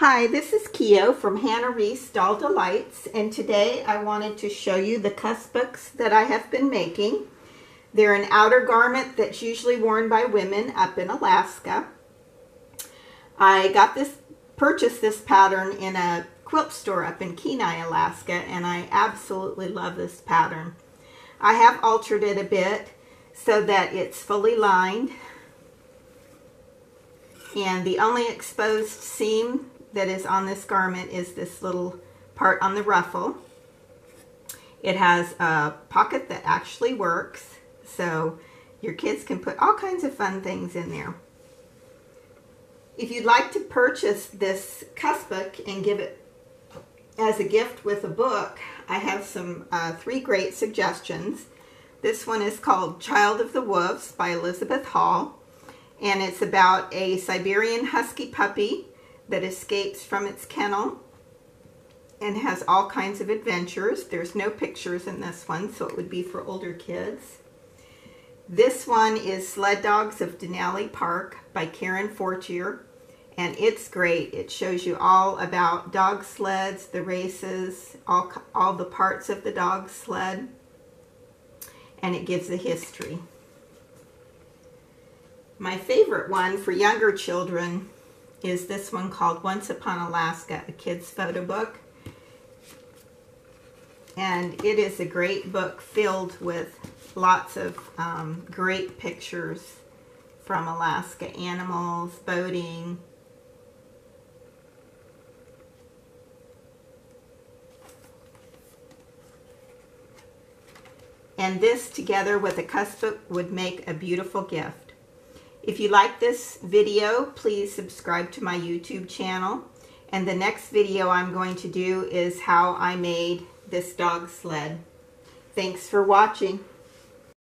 Hi, this is Keo from Hannah Reese Doll Delights, and today I wanted to show you the kuspuks that I have been making. They're an outer garment that's usually worn by women up in Alaska. I got this, purchased this pattern in a quilt store up in Kenai, Alaska, and I absolutely love this pattern. I have altered it a bit so that it's fully lined and the only exposed seam that is on this garment is this little part on the ruffle. It has a pocket that actually works, so your kids can put all kinds of fun things in there. If you'd like to purchase this kuspuk and give it as a gift with a book, I have some uh, three great suggestions. This one is called Child of the Wolves by Elizabeth Hall, and it's about a Siberian Husky puppy that escapes from its kennel and has all kinds of adventures. There's no pictures in this one, so it would be for older kids. This one is Sled Dogs of Denali Park by Karen Fortier, and it's great. It shows you all about dog sleds, the races, all, all the parts of the dog sled, and it gives the history. My favorite one for younger children is this one called Once Upon Alaska, a kid's photo book. And it is a great book filled with lots of um, great pictures from Alaska, animals, boating. And this together with a book would make a beautiful gift. If you like this video, please subscribe to my YouTube channel. And the next video I'm going to do is how I made this dog sled. Thanks for watching.